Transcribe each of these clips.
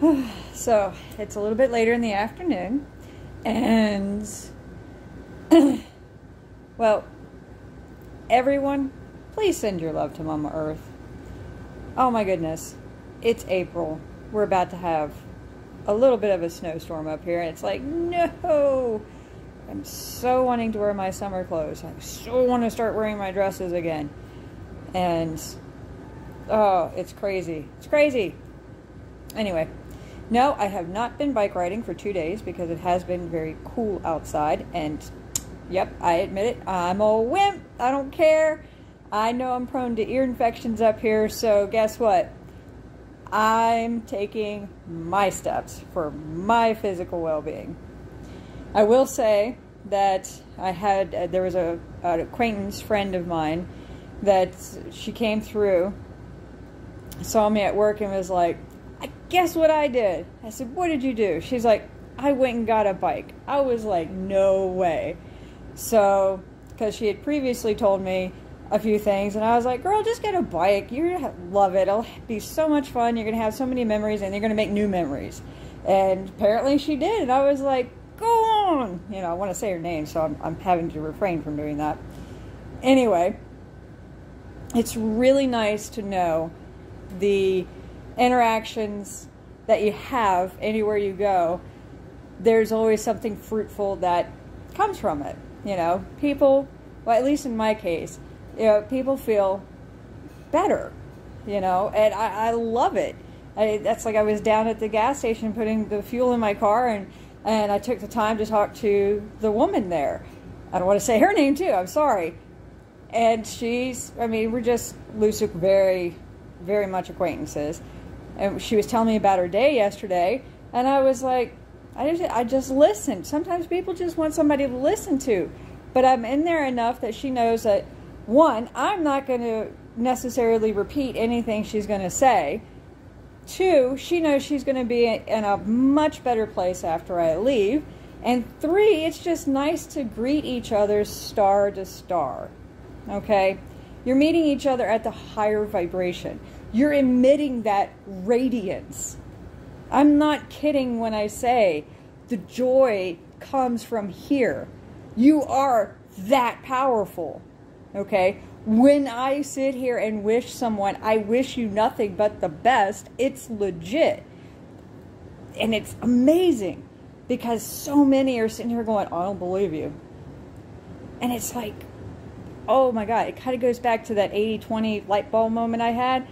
so it's a little bit later in the afternoon, and well, everyone, please send your love to Mama Earth. Oh my goodness, it's April. We're about to have a little bit of a snowstorm up here, and it's like, no! I'm so wanting to wear my summer clothes. I so want to start wearing my dresses again. And, oh, it's crazy. It's crazy. Anyway, no, I have not been bike riding for two days because it has been very cool outside. And, yep, I admit it, I'm a wimp. I don't care. I know I'm prone to ear infections up here, so guess what? I'm taking my steps for my physical well being. I will say that I had, uh, there was a, an acquaintance friend of mine that she came through, saw me at work, and was like, guess what I did. I said, What did you do? She's like, I went and got a bike. I was like, No way. So, because she had previously told me a few things, and I was like, Girl, just get a bike. You're gonna love it. It'll be so much fun. You're gonna have so many memories, and you're gonna make new memories. And apparently she did. And I was like, Go on. You know, I want to say her name, so I'm, I'm having to refrain from doing that. Anyway, it's really nice to know the interactions that you have anywhere you go, there's always something fruitful that comes from it. You know, people, well, at least in my case, you know, people feel better, you know, and I, I love it. I, that's like I was down at the gas station putting the fuel in my car, and, and I took the time to talk to the woman there. I don't want to say her name, too, I'm sorry. And she's, I mean, we're just loose, very, very much acquaintances and she was telling me about her day yesterday, and I was like, I just, I just listened. Sometimes people just want somebody to listen to, but I'm in there enough that she knows that one, I'm not going to necessarily repeat anything she's going to say. Two, she knows she's going to be in a much better place after I leave. And three, it's just nice to greet each other star to star. Okay? You're meeting each other at the higher vibration. You're emitting that radiance. I'm not kidding when I say the joy comes from here. You are that powerful. Okay? When I sit here and wish someone, I wish you nothing but the best, it's legit. And it's amazing because so many are sitting here going, I don't believe you. And it's like, oh my God, it kind of goes back to that 80 20 light bulb moment I had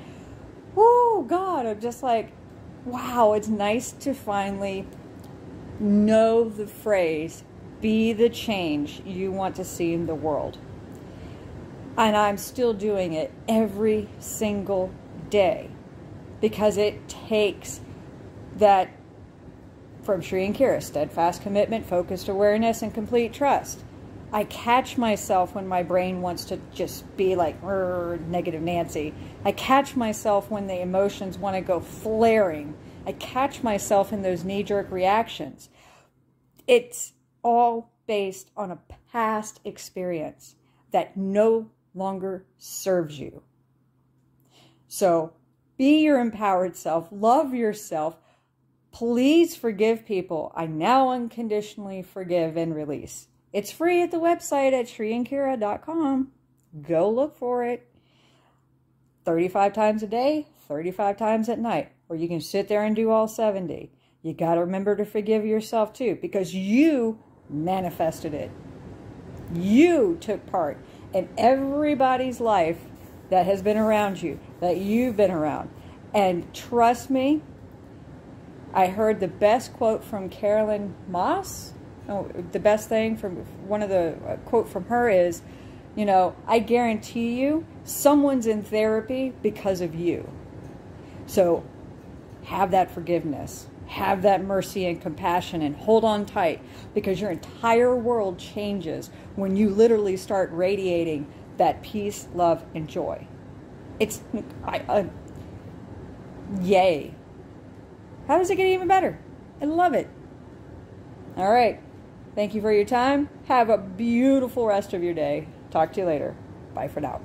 oh God, I'm just like, wow, it's nice to finally know the phrase, be the change you want to see in the world. And I'm still doing it every single day because it takes that from Sri and Kira steadfast commitment, focused awareness, and complete trust. I catch myself when my brain wants to just be like negative Nancy. I catch myself when the emotions want to go flaring. I catch myself in those knee jerk reactions. It's all based on a past experience that no longer serves you. So be your empowered self, love yourself. Please forgive people. I now unconditionally forgive and release. It's free at the website at sriandkira.com. Go look for it. 35 times a day, 35 times at night. Or you can sit there and do all 70. You got to remember to forgive yourself too because you manifested it. You took part in everybody's life that has been around you, that you've been around. And trust me, I heard the best quote from Carolyn Moss oh, the best thing from one of the uh, quote from her is, you know, I guarantee you someone's in therapy because of you. So have that forgiveness, have that mercy and compassion, and hold on tight because your entire world changes when you literally start radiating that peace, love, and joy. It's, I, uh, yay. How does it get even better? I love it. All right. Thank you for your time. Have a beautiful rest of your day. Talk to you later. Bye for now.